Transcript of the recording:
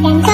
Dance